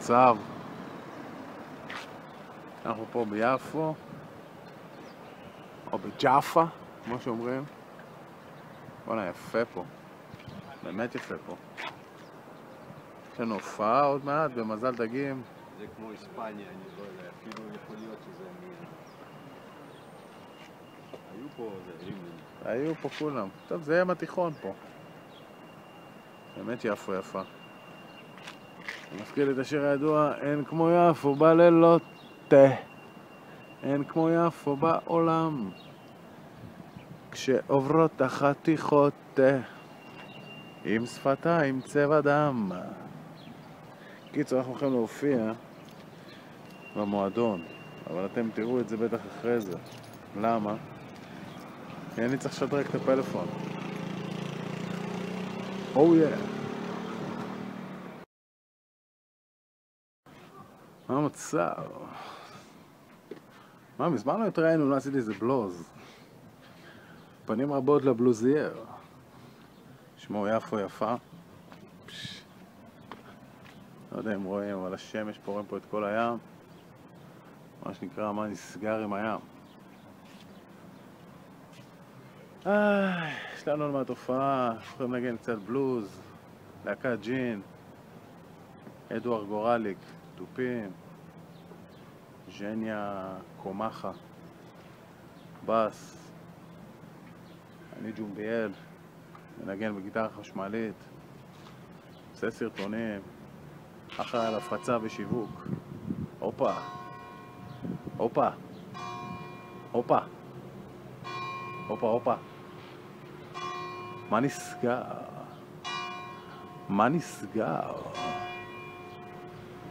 המצב? אנחנו פה ביפו, או בג'אפה, כמו שאומרים. וואלה, יפה פה. באמת יפה פה. יש לנו הופעה עוד מעט במזל דגים. זה כמו איספניה, אני לא יודע, אפילו יכול להיות שזה מ... היו פה זרים. היו פה כולם. טוב, זה ים התיכון פה. באמת יפו יפה. מזכיר לי את השיר הידוע, אין כמו יפו בלילות, אין כמו יפו בעולם. כשעוברות החתיכות עם שפתיים צבע דם. קיצור, אנחנו הולכים להופיע במועדון, אבל אתם תראו את זה בטח אחרי זה. למה? כי אני צריך לשדרג את הפלאפון. או יא. מה המצב? מה, מזמן לא התראינו, לא עשיתי איזה בלוז. פנים רבות לבלוזייר. שמו יפו יפה. פש. לא יודע אם רואים, אבל השמש רואים פה את כל הים. מה שנקרא, מה נסגר עם הים. איי, יש לנו עוד מעט הופעה, יכולים לנגן קצת בלוז, להקת ג'ין, אדואר גורליק, תופים, ז'ניה קומחה, בס, אני ג'ומביאל, מנגן בגיטרה חשמלית, עושה סרטונים, אחראי על הפצה ושיווק. הופה, הופה, הופה, הופה, הופה. מה נסגר? מה נסגר?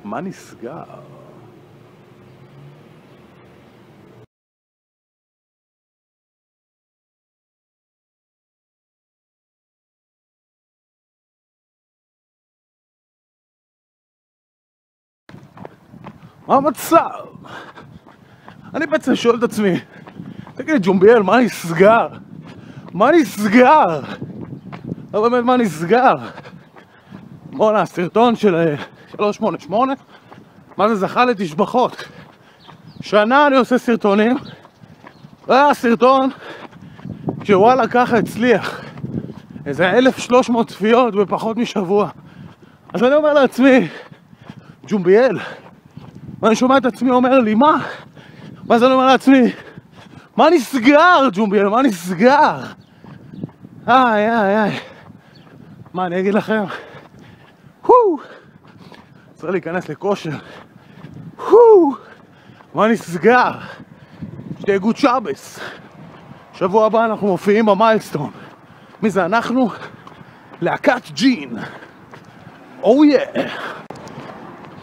מה נסגר? מה המצב? אני בעצם שואל את עצמי, תגיד לי ג'ומביאל, מה נסגר? מה נסגר? לא באמת מה נסגר? בואנה, הסרטון של אה, 388, מה זה זכה לתשבחות? שנה אני עושה סרטונים, והיה סרטון שוואלה ככה הצליח. איזה 1,300 צפיות בפחות משבוע. אז אני אומר לעצמי, ג'ומביאל, ואני שומע את עצמי אומר לי, מה? ואז אני אומר לעצמי, מה נסגר, ג'ומביאל? מה נסגר? איי, איי, איי. מה אני אגיד לכם? הו! צריך להיכנס לכושר. מה נסגר? שתהיה גוד שבס. שבוע הבא אנחנו מופיעים במיילסטון. מי זה אנחנו? להקת ג'ין. או יא!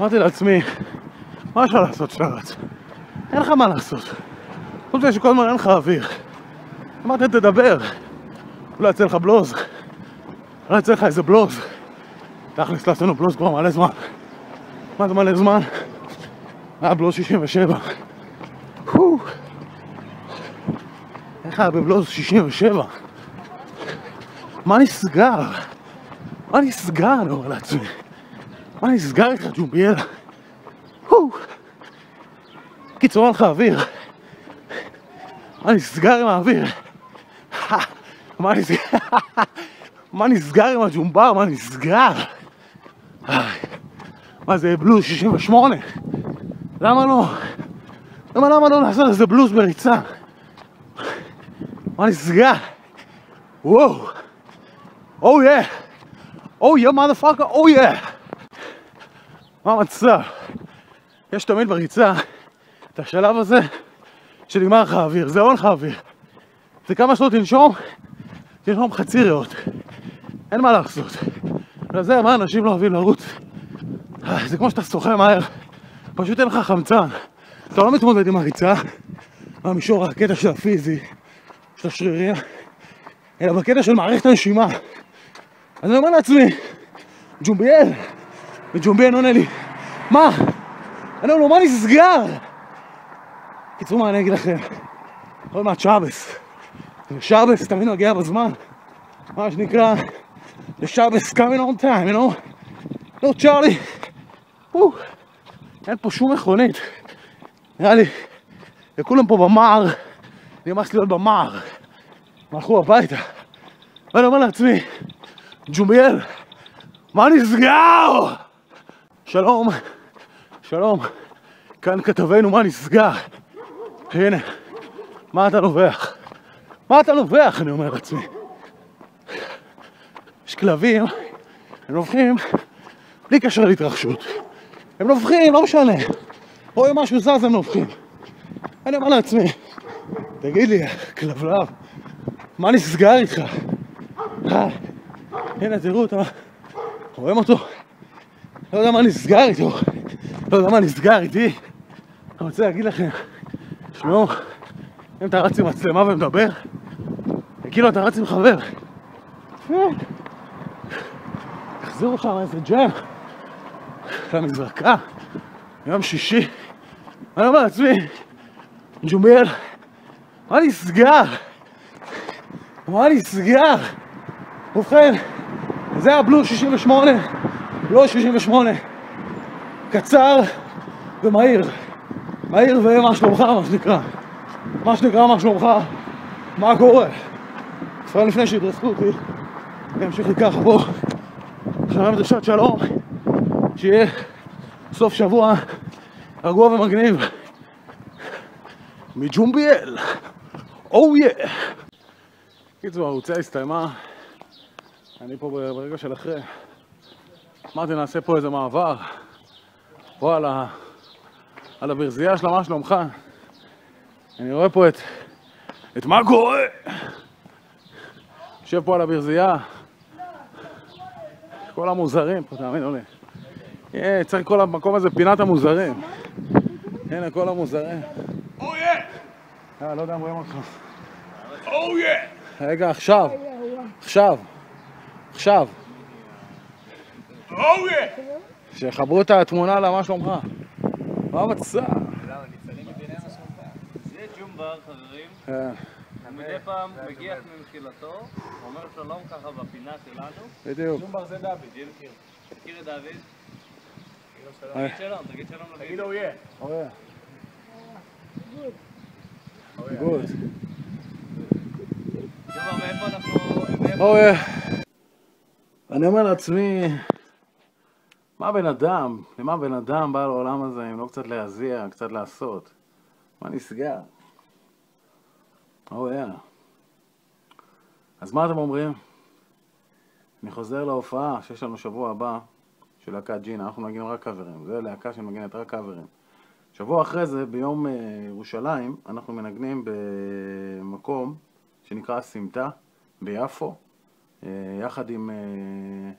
אמרתי לעצמי, מה אפשר לעשות רץ? אין לך מה לעשות. חוץ מזה שכל הזמן אין לך אוויר. אמרתי, תדבר. אולי יצא לך בלוז. אולי יצא לך איזה בלוז. תכלס, לא עשינו בלוז כבר מלא זמן. מה זה מלא זמן? היה בלוז 67. הו! איך היה בבלוז 67? מה נסגר? מה נסגר, אני אומר לעצמי? מה נסגר איתך, ג'ומביאל? הו! קיצור, אין לך אוויר. מה נסגר עם האוויר? מה נסגר? מה נסגר עם הג'ומבר? מה נסגר? מה זה בלוז 68? למה לא? למה למה לא לעשות איזה בלוז בריצה? מה נסגר? וואו! או יא! או יא מודפאקר, או יא! מה המצב? יש תמיד בריצה את השלב הזה שנגמר לך האוויר, זהו אין לך אוויר. זה כמה שלא תנשום, תנשום חצי ריאות. אין מה לעשות. בגלל זה מה אנשים לא אוהבים לרוץ. אה, זה כמו שאתה שוחה מהר, פשוט אין לך חמצן. אתה לא מתמודד עם הריצה במישור הקטע של הפיזי, של השרירים, אלא בקטע של מערכת הנשימה. אז אני אומר לעצמי, ג'ומביאל, וג'ומביאל עונה לי, מה? אני אומר לו, מה נסגר? קיצור, מה אני אגיד לכם? עוד מעט שבס. ושבס תמיד מגיע בזמן. מה שנקרא, שבס coming on time, you know? לא, צ'ארלי. וואו, אין פה שום מכונית. נראה לי, לכולם פה במער, נמאס להיות במער. הם הלכו הביתה. ואני אומר לעצמי, ג'ומיאל, מה נסגר? שלום, שלום, כאן כתבנו מה נסגר. הנה, מה אתה נובח? מה אתה נובח? אני אומר לעצמי. יש כלבים, הם נובחים בלי קשר להתרחשות. הם נובחים, לא משנה. רואים משהו זז, הם נובחים. אני אומר לעצמי, תגיד לי, כלבלב, מה נסגר איתך? אה, הנה, תראו אותו, רואים אותו? לא יודע מה נסגר איתו, לא יודע מה נסגר איתי. אני רוצה להגיד לכם, תשמעו, אם אתה רץ עם מצלמה ומדבר, כאילו אתה רץ עם חבר. תחזירו שם איזה ג'ם, למזרקה, יום שישי. אני אומר לעצמי, ג'ומיאל, מה נסגר? מה נסגר? ובכן, זה הבלו 68, לא 68. קצר ומהיר. מהיר ומה שלומך, מה שנקרא. מה שנקרא, מה שלומך, מה קורה. כבר לפני שידרסקו אותי, אני אמשיך לי פה. שלום דרישת שלום, שיהיה סוף שבוע רגוע ומגניב. מג'ומביאל, או יא. קיצור, הרוצה הסתיימה, אני פה ברגע של אחרי. אמרתי, נעשה פה איזה מעבר. פה על, ה... על הברזייה שלה, מה שלומך? אני רואה פה את... את מה קורה? יושב פה על הברזייה. כל המוזרים פה, תאמינו לי. אה, צריך כל המקום הזה פינת המוזרים. הנה, כל המוזרים. אה, לא יודע אם רואים אותך. רגע, עכשיו. עכשיו. עכשיו. שיחברו את התמונה למה שלומך. מה המצב? זה ג'ומבר, חברים. אה, מדי פעם מגיע ממחילתו, אומר שלום ככה בפינה שלנו. בדיוק. ג'ומבר זה דוד, יהיה מכיר. מכיר את דוד? תגיד. תגיד אויה. גוד. אויה. אני אומר לעצמי, מה בן אדם, למה בן אדם בא לעולם הזה אם לא קצת להזיע, קצת לעשות? מה נסגר? אויה. אז מה אתם אומרים? אני חוזר להופעה שיש לנו שבוע הבא של להקת ג'ינה, אנחנו מנגנים רק קאברים, זה להקה שמנגנת רק קאברים. שבוע אחרי זה, ביום אה, ירושלים, אנחנו מנגנים במקום שנקרא סמטה ביפו, אה, יחד עם, אה,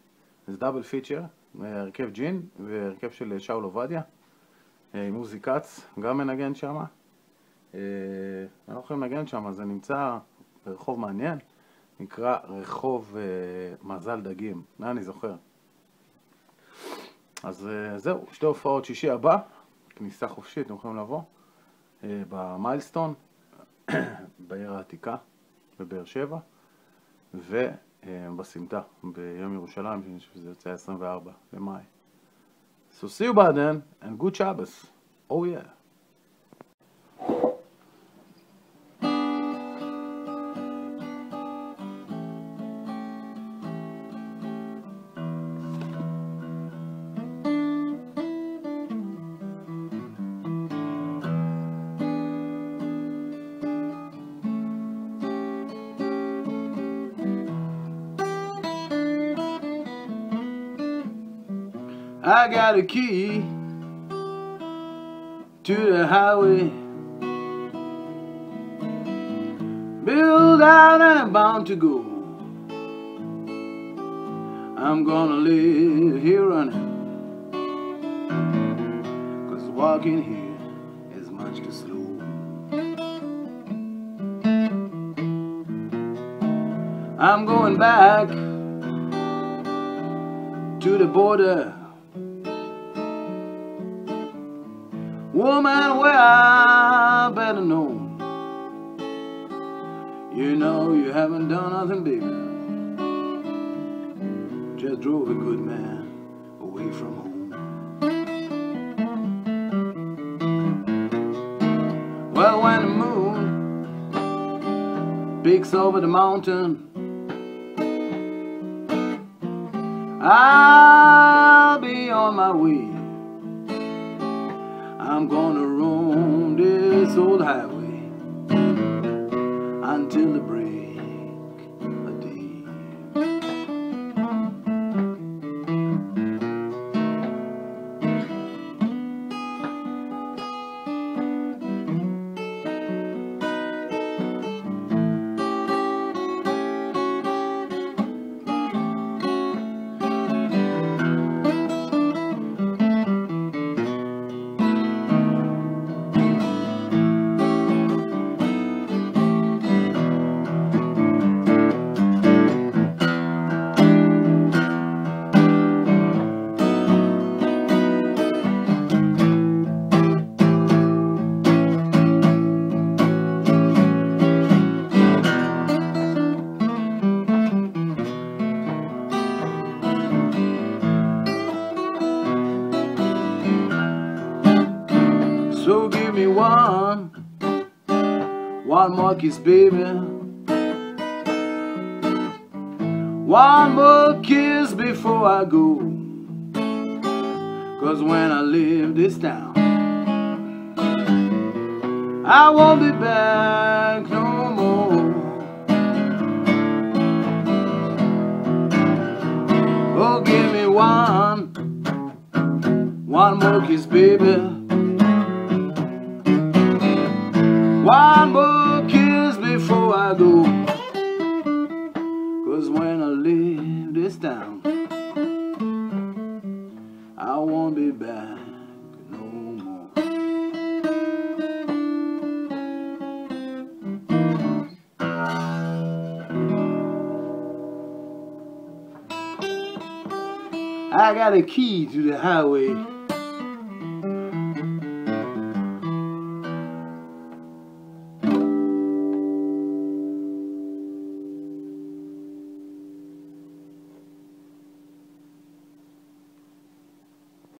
זה דאבל פיצ'ר, אה, הרכב ג'ין והרכב של שאול עובדיה, אה, עם עוזי כץ, גם מנגן שם. אנחנו יכולים לנגן שם, זה נמצא ברחוב מעניין, נקרא רחוב אה, מזל דגים, זה אני זוכר. אז אה, זהו, שתי הופעות שישי הבא, כניסה חופשית, אתם יכולים לבוא, אה, במיילסטון, בעיר העתיקה, בבאר שבע, ובסמטה, ביום ירושלים, שאני חושב שזה יוצא 24 במאי. So see you by then, and good Shabbos. Oh yeah. I got a key to the highway. Built out and I'm bound to go. I'm gonna live here running. Cause walking here is much too slow. I'm going back to the border. Woman, well, I better know. You know you haven't done nothing bigger. Just drove a good man away from home. Well, when the moon peaks over the mountain, I'll be on my way. I'm gonna roam this old highway until the break one, one more kiss, baby. One more kiss before I go. Cause when I leave this town, I won't be back no more. Oh, give me one, one more kiss, baby. One more kiss before I go. Cause when I leave this town, I won't be back no more. I got a key to the highway.